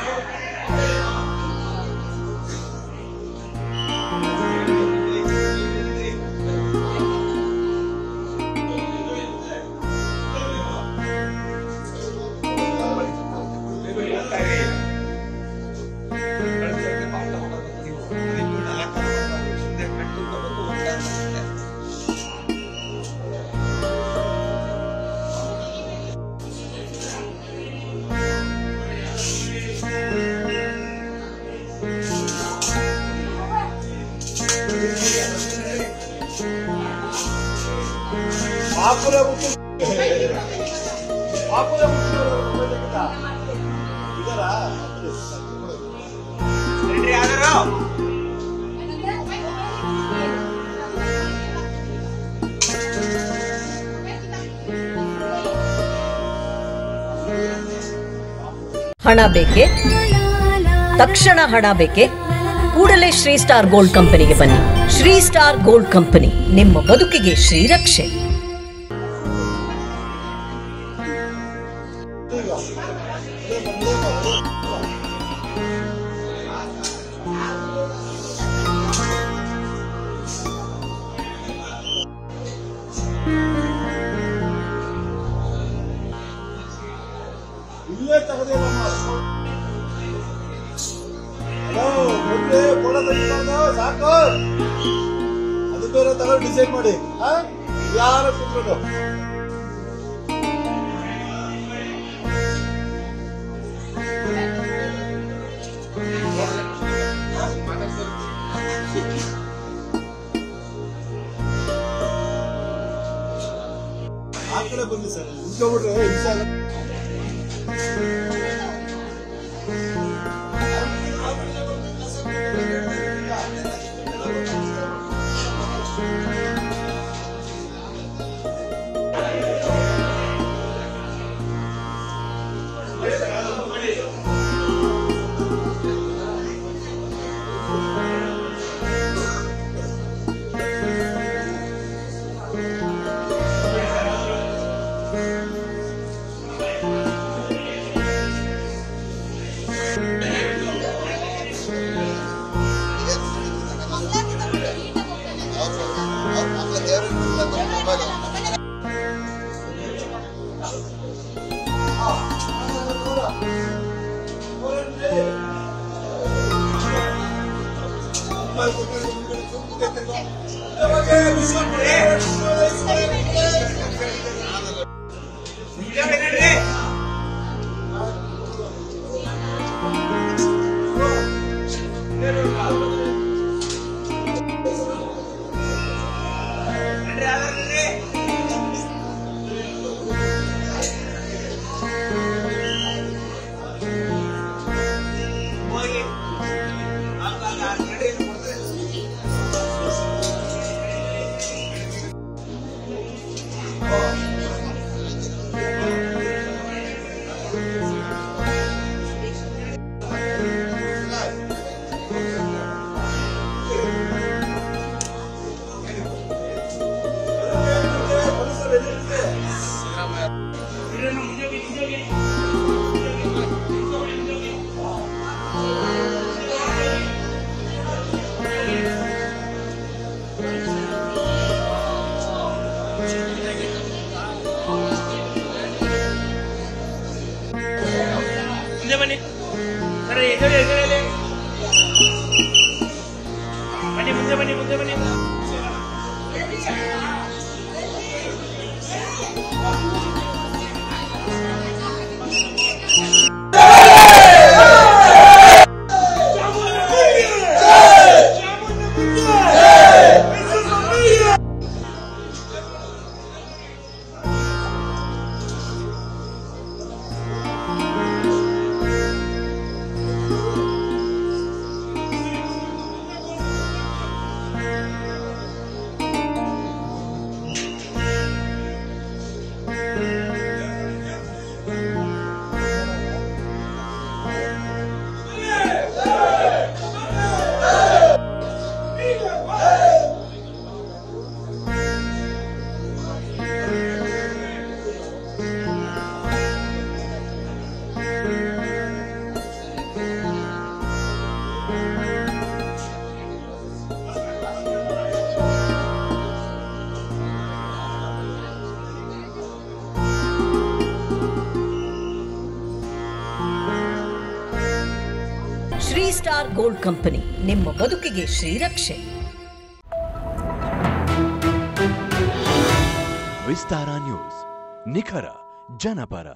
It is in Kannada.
Yeah. ಹಣ ಬೇಕೆ? ತಕ್ಷಣ ಹಣ ಬೇಕೆ? ಕೂಡಲೇ ಶ್ರೀ ಸ್ಟಾರ್ ಗೋಲ್ಡ್ ಕಂಪನಿಗೆ ಬನ್ನಿ. ಶ್ರೀ ಸ್ಟಾರ್ ಗೋಲ್ಡ್ ಕಂಪನಿ, ನಿಮ್ಮ ಬದುಕಿಗೆ ಶ್ರೀರಕ್ಷೆ. ಇಲ್ಲೇ ತಗದಿಲ್ಲಮ್ಮ ಮುಂದೆ ತೆಗಿಬಾರ್ದು ಸಾಕು ಅದು ಬೇರೆ ತಗೊಂಡು ಡಿಸೈಡ್ ಮಾಡಿ ಯಾರು ಕುತ್ಕೊಂಡು sir. Mas o que coração que ter. Eu agradeço a mulher, eu a ಮುಂದೆ ಬನ್ನಿ ಸರಿ ಎದುರು ಎದುರಲ್ಲಿ ಬನ್ನಿ ಮುಂದೆ ಬನ್ನಿ ಮುಂದೆ ಬನ್ನಿ ಶ್ರೀ ಸ್ಟಾರ್ ಗೋಲ್ಡ್ ಕಂಪನಿ ನಿಮ್ಮ ಬದುಕಿಗೆ ಶ್ರೀರಕ್ಷೆ ವಿಸ್ತಾರ ನ್ಯೂಸ್ ನಿಖರ ಜನಪರ.